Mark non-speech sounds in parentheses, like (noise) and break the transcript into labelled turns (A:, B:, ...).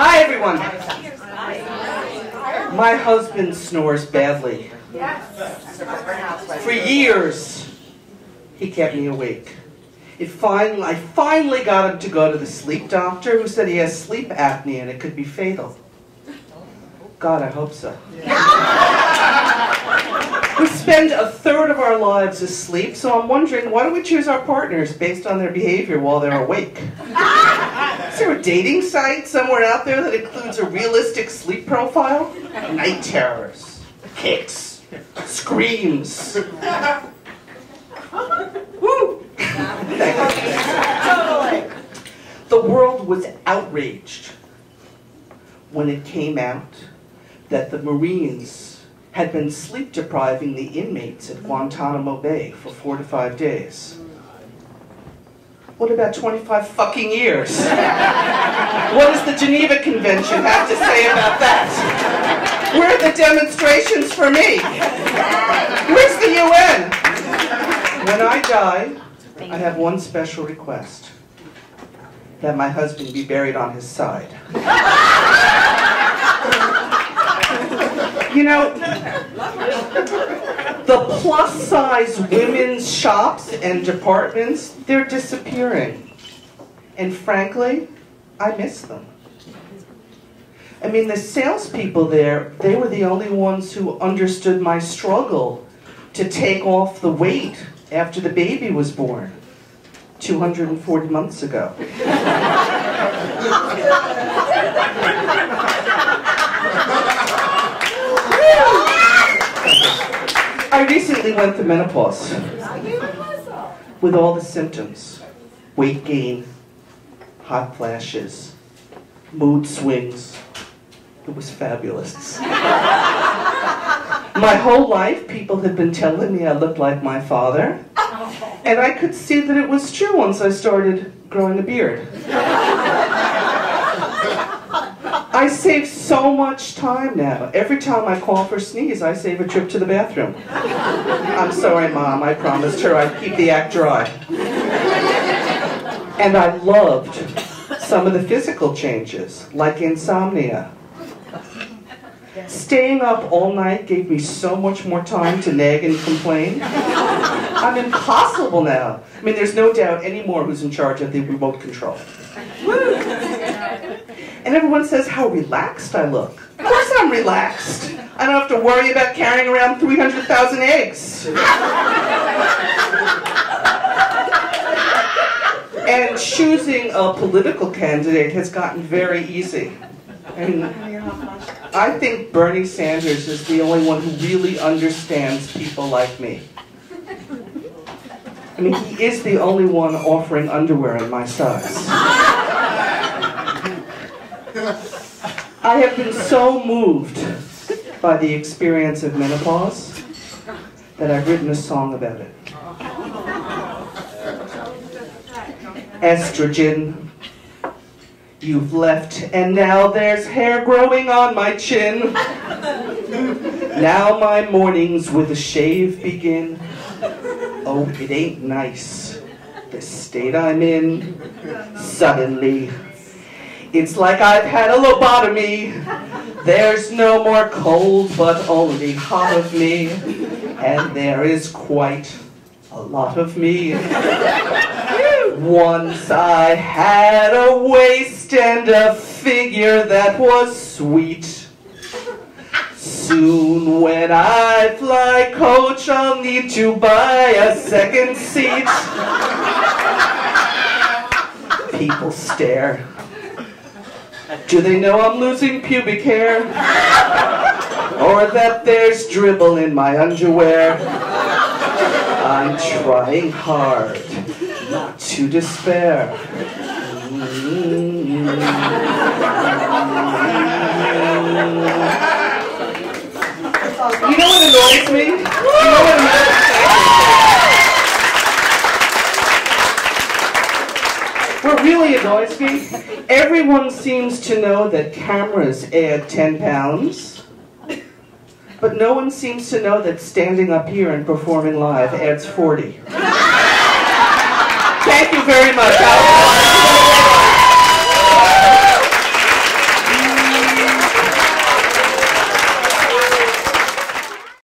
A: Hi, everyone. My husband snores badly. For years, he kept me awake. It finally, I finally got him to go to the sleep doctor who said he has sleep apnea and it could be fatal. God, I hope so. we spend a third of our lives asleep, so I'm wondering, why do we choose our partners based on their behavior while they're awake? Is there a dating site somewhere out there that includes a realistic sleep profile? Night terrors, kicks, screams. Woo! The world was outraged when it came out that the Marines had been sleep depriving the inmates at Guantanamo Bay for four to five days. What about 25 fucking years? what does the Geneva Convention have to say about that? Where are the demonstrations for me? Where's the UN? When I die, I have one special request. That my husband be buried on his side. You know, the plus size women's shops and departments, they're disappearing. And frankly, I miss them. I mean, the salespeople there, they were the only ones who understood my struggle to take off the weight after the baby was born 240 months ago. (laughs) I recently went through menopause with all the symptoms weight gain, hot flashes, mood swings. It was fabulous. My whole life, people had been telling me I looked like my father, and I could see that it was true once I started growing a beard. I save so much time now. Every time I call for sneeze, I save a trip to the bathroom. I'm sorry, Mom. I promised her I'd keep the act dry. And I loved some of the physical changes, like insomnia. Staying up all night gave me so much more time to nag and complain. I'm impossible now. I mean, there's no doubt anymore who's in charge of the remote control. And everyone says how relaxed I look. Of course I'm relaxed. I don't have to worry about carrying around 300,000 eggs. and choosing a political candidate has gotten very easy. And I think Bernie Sanders is the only one who really understands people like me. I mean, he is the only one offering underwear in my size. I have been so moved by the experience of menopause that I've written a song about it. Estrogen, you've left, and now there's hair growing on my chin. Now my mornings with a shave begin. Oh, it ain't nice, the state I'm in. Suddenly, it's like I've had a lobotomy. There's no more cold, but only hot of me. And there is quite a lot of me. Once I had a waist and a figure that was sweet. Soon when I fly coach, I'll need to buy a second seat. People stare. Do they know I'm losing pubic hair? Or that there's dribble in my underwear? I'm trying hard not to despair. Mm-hmm. You know what annoys me? You know what annoys What really annoys me, everyone seems to know that cameras add 10 pounds, but no one seems to know that standing up here and performing live adds 40. Thank you very much.